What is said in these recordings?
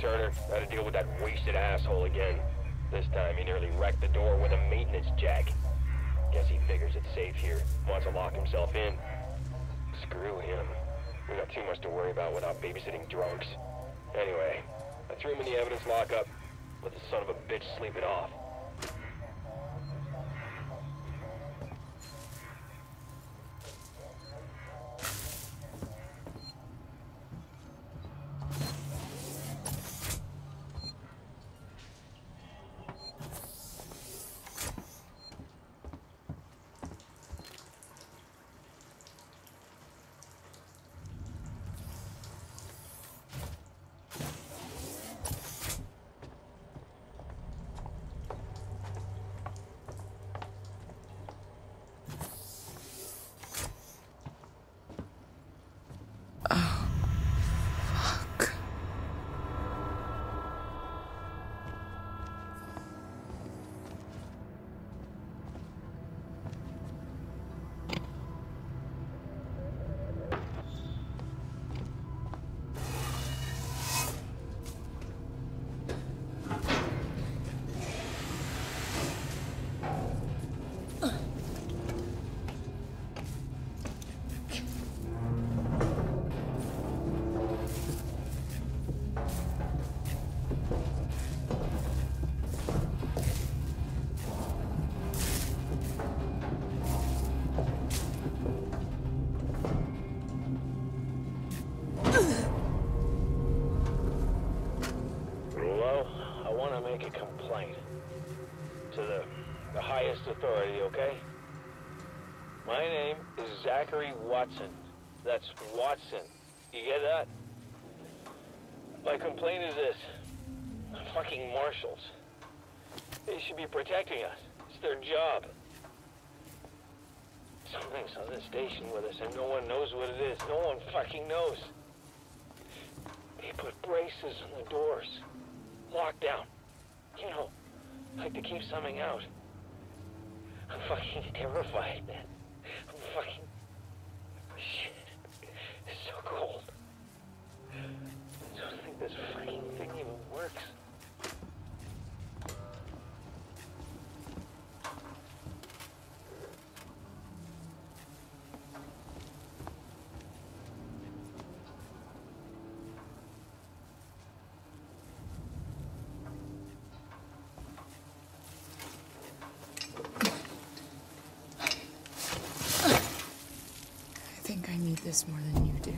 Turner. Had to deal with that wasted asshole again. This time he nearly wrecked the door with a maintenance jack. Guess he figures it's safe here. Wants to lock himself in. Screw him. We got too much to worry about without babysitting drunks. Anyway, I threw him in the evidence lockup. Let the son of a bitch sleep it off. Authority, okay? My name is Zachary Watson. That's Watson. You get that? My complaint is this. Fucking marshals. They should be protecting us. It's their job. Something's on this station with us and no one knows what it is. No one fucking knows. They put braces on the doors. Lockdown. You know, like to keep something out. I'm fucking terrified, man. I'm fucking... Shit. It's so cold. I don't think this fucking thing even works. I think I need this more than you do.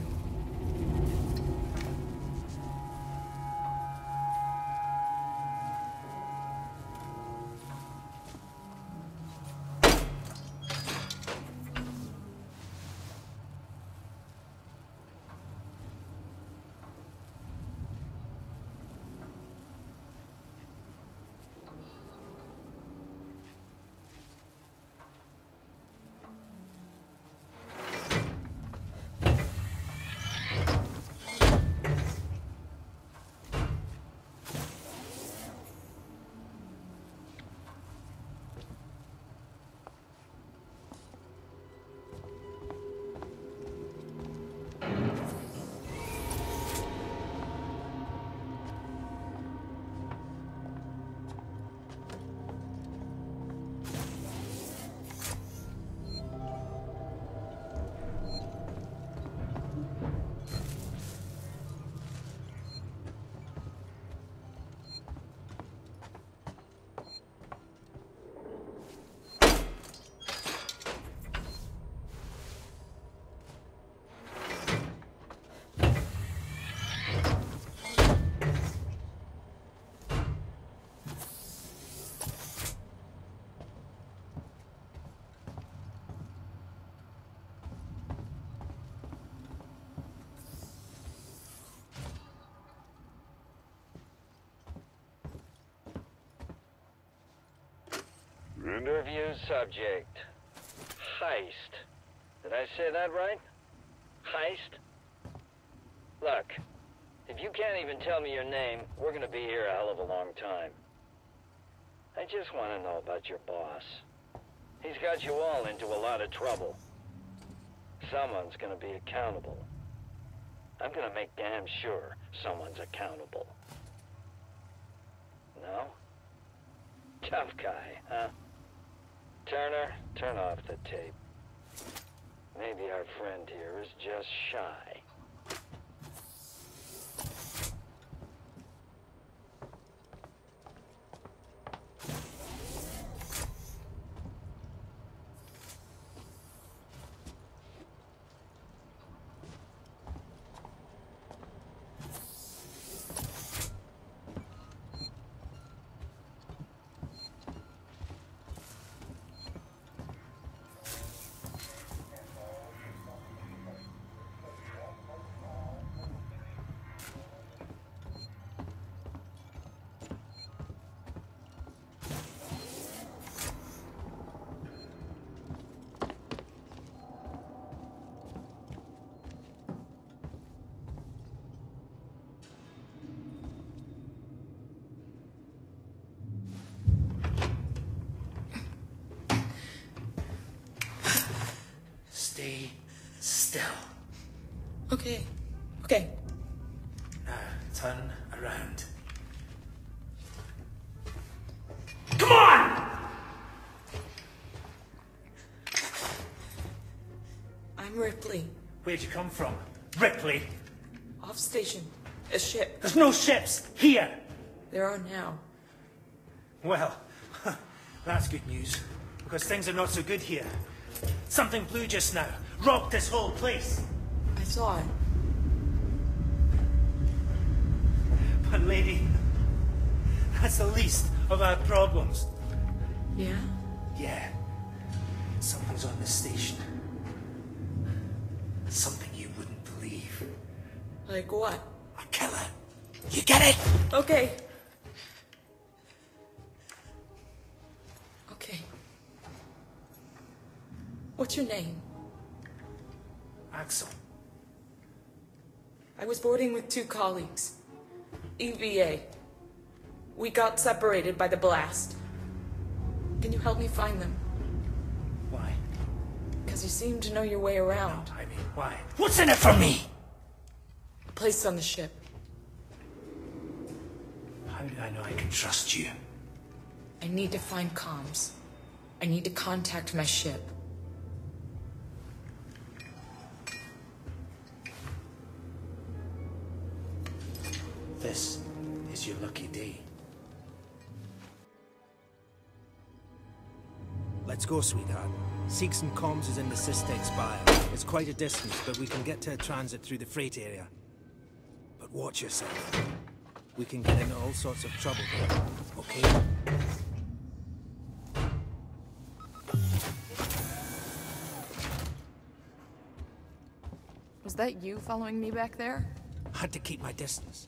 Interview subject. Heist. Did I say that right? Heist? Look, if you can't even tell me your name, we're gonna be here a hell of a long time. I just want to know about your boss. He's got you all into a lot of trouble. Someone's gonna be accountable. I'm gonna make damn sure someone's accountable. No? Tough guy, huh? Turner, turn off the tape. Maybe our friend here is just shy. Still. Okay. Okay. Now turn around. Come on! I'm Ripley. Where'd you come from? Ripley. Off station. A ship. There's no ships here. There are now. Well, that's good news. Because things are not so good here. Something blue just now. Robbed this whole place. I saw it. But lady, that's the least of our problems. Yeah? Yeah. Something's on the station. Something you wouldn't believe. Like what? A killer. You get it? Okay. Okay. What's your name? Axel. I was boarding with two colleagues. EVA. We got separated by the blast. Can you help me find them? Why? Because you seem to know your way around. I mean, why? What's in it for me? A place on the ship. How do I know I can trust you? I need to find comms. I need to contact my ship. This is your lucky day. Let's go, sweetheart. Seegson Comms is in the SysTech Spire. It's quite a distance, but we can get to a transit through the freight area. But watch yourself. We can get into all sorts of trouble there, okay? Was that you following me back there? Had to keep my distance.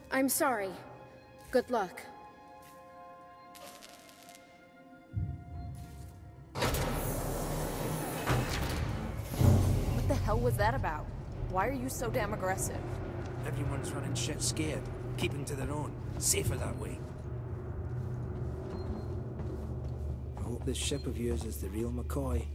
I'm sorry. Good luck. What the hell was that about? Why are you so damn aggressive? Everyone's running shit scared, keeping to their own. Safer that way. I hope this ship of yours is the real McCoy.